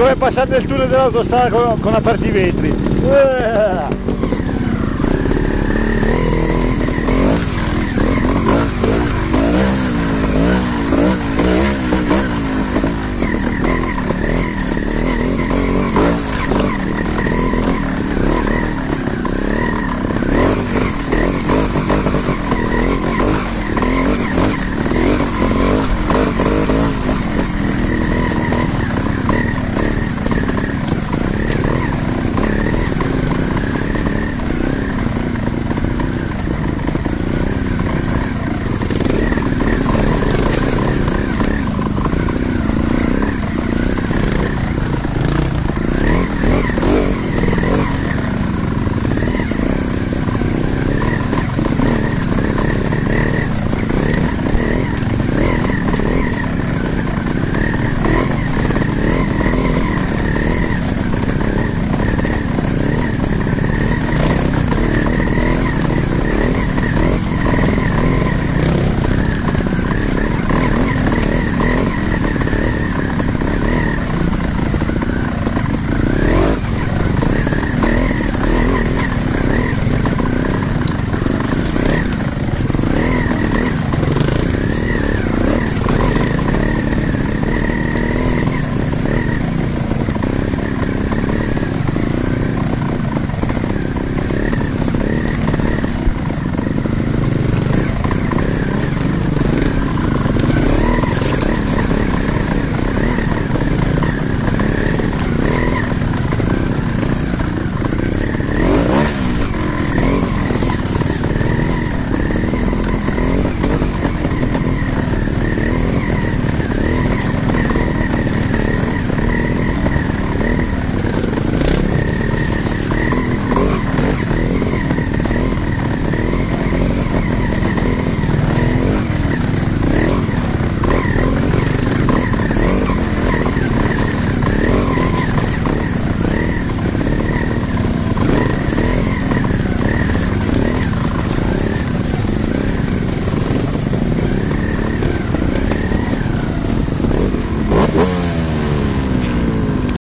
come passate il tunnel dell'autostrada con, con aperti i vetri. Eh.